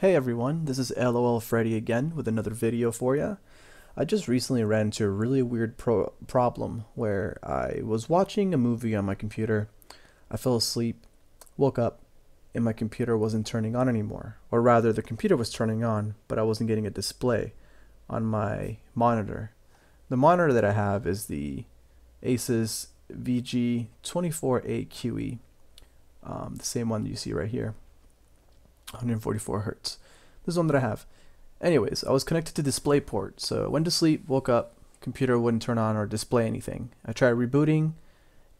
Hey everyone, this is LOL Freddy again with another video for you. I just recently ran into a really weird pro problem where I was watching a movie on my computer, I fell asleep, woke up, and my computer wasn't turning on anymore. Or rather, the computer was turning on, but I wasn't getting a display on my monitor. The monitor that I have is the Asus VG248QE, um, the same one you see right here. 144 hertz. This is one that I have. Anyways, I was connected to DisplayPort, so went to sleep, woke up, computer wouldn't turn on or display anything. I tried rebooting,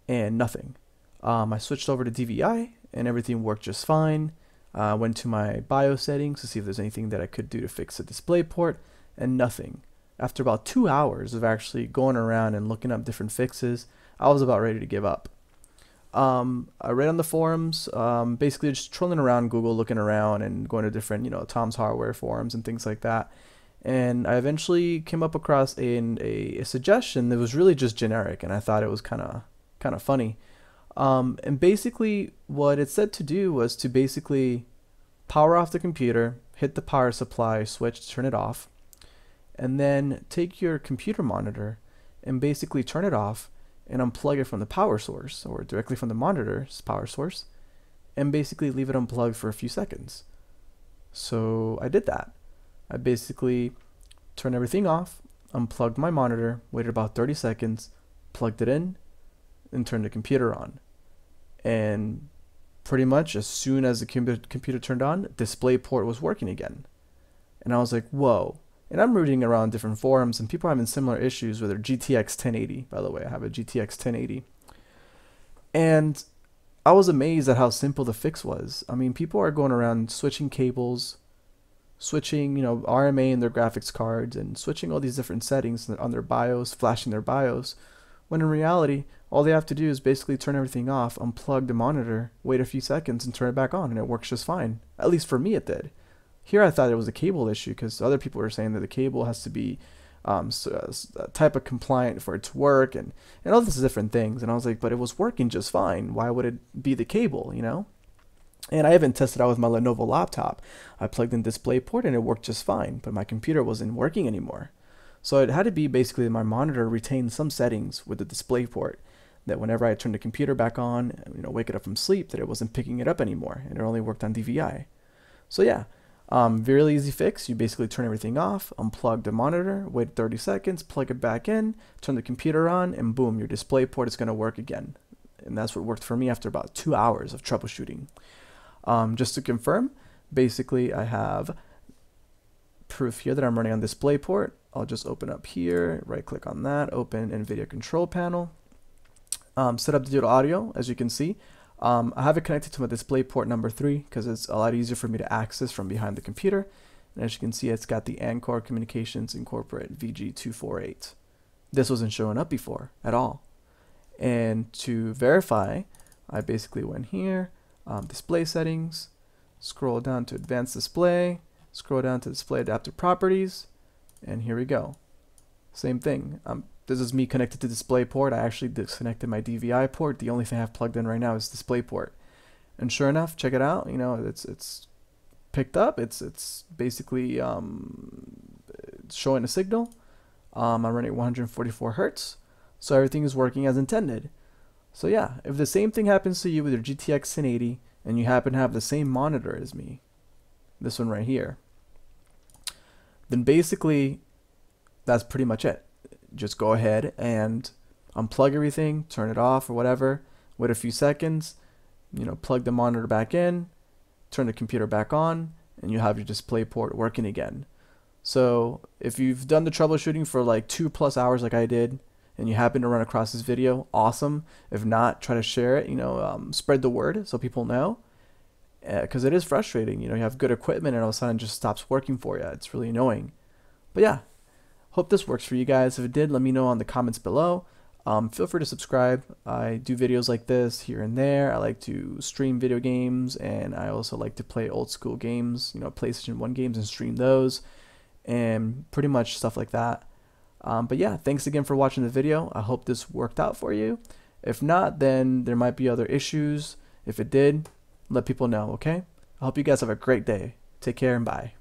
and nothing. Um, I switched over to DVI, and everything worked just fine. I uh, went to my BIOS settings to see if there's anything that I could do to fix the DisplayPort, and nothing. After about two hours of actually going around and looking up different fixes, I was about ready to give up. Um, I read on the forums, um, basically just trolling around Google, looking around and going to different, you know, Tom's Hardware forums and things like that. And I eventually came up across a, a, a suggestion that was really just generic, and I thought it was kind of kind of funny. Um, and basically, what it said to do was to basically power off the computer, hit the power supply switch, turn it off, and then take your computer monitor and basically turn it off and unplug it from the power source or directly from the monitor's power source and basically leave it unplugged for a few seconds. So I did that. I basically turned everything off, unplugged my monitor, waited about 30 seconds, plugged it in, and turned the computer on. And pretty much as soon as the computer turned on, DisplayPort was working again. And I was like, whoa, and I'm rooting around different forums, and people are having similar issues with their GTX 1080. By the way, I have a GTX 1080. And I was amazed at how simple the fix was. I mean, people are going around switching cables, switching, you know, RMA in their graphics cards, and switching all these different settings on their BIOS, flashing their BIOS. When in reality, all they have to do is basically turn everything off, unplug the monitor, wait a few seconds, and turn it back on, and it works just fine. At least for me, it did. Here I thought it was a cable issue because other people were saying that the cable has to be um, so, uh, type of compliant for it to work and, and all these different things. And I was like, but it was working just fine. Why would it be the cable, you know? And I even tested out with my Lenovo laptop. I plugged in DisplayPort and it worked just fine, but my computer wasn't working anymore. So it had to be basically my monitor retained some settings with the DisplayPort that whenever I turned the computer back on, you know, wake it up from sleep, that it wasn't picking it up anymore and it only worked on DVI. So yeah, um, very easy fix. You basically turn everything off, unplug the monitor, wait 30 seconds, plug it back in, turn the computer on, and boom, your display port is going to work again. And that's what worked for me after about two hours of troubleshooting. Um, just to confirm, basically I have proof here that I'm running on DisplayPort. I'll just open up here, right click on that, open NVIDIA control panel. Um, set up digital audio, as you can see. Um, I have it connected to my display port number 3 because it's a lot easier for me to access from behind the computer. And as you can see, it's got the Ancor Communications Incorporate VG248. This wasn't showing up before at all. And to verify, I basically went here, um, display settings, scroll down to advanced display, scroll down to display adapter properties, and here we go. Same thing. I'm this is me connected to DisplayPort. I actually disconnected my DVI port. The only thing I have plugged in right now is DisplayPort. And sure enough, check it out. You know, it's it's picked up. It's it's basically um, showing a signal. Um, I'm running 144 hertz, so everything is working as intended. So yeah, if the same thing happens to you with your GTX 1080 and you happen to have the same monitor as me, this one right here, then basically that's pretty much it just go ahead and unplug everything, turn it off or whatever, wait a few seconds, you know, plug the monitor back in, turn the computer back on, and you have your display port working again. So if you've done the troubleshooting for like two plus hours like I did, and you happen to run across this video, awesome. If not, try to share it, you know, um, spread the word so people know. Because uh, it is frustrating, you know, you have good equipment and all of a sudden it just stops working for you. It's really annoying. But yeah, Hope this works for you guys. If it did, let me know on the comments below. Um, feel free to subscribe. I do videos like this here and there. I like to stream video games, and I also like to play old school games, you know, PlayStation 1 games and stream those, and pretty much stuff like that. Um, but yeah, thanks again for watching the video. I hope this worked out for you. If not, then there might be other issues. If it did, let people know, okay? I hope you guys have a great day. Take care and bye.